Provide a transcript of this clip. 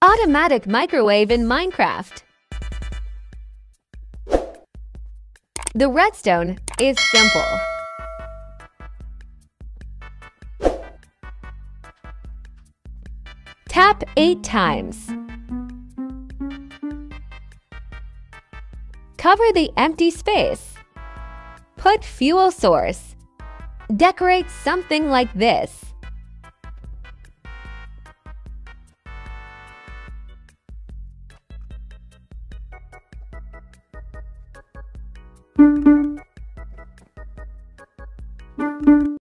Automatic microwave in Minecraft. The redstone is simple. Tap 8 times. Cover the empty space. Put fuel source. Decorate something like this. Thank you.